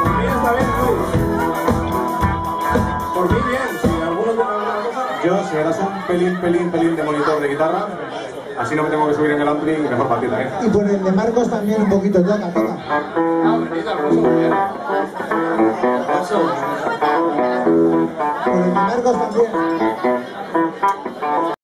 Por mí está bien, Por bien, si alguno tiene alguna cosa. Yo, si eras un pelín, pelín, pelín de monitor de guitarra, así no me tengo que subir en el ampli y mejor para ti. ¿eh? Y por el de Marcos también un poquito, toca, toca. Por el de Marcos también.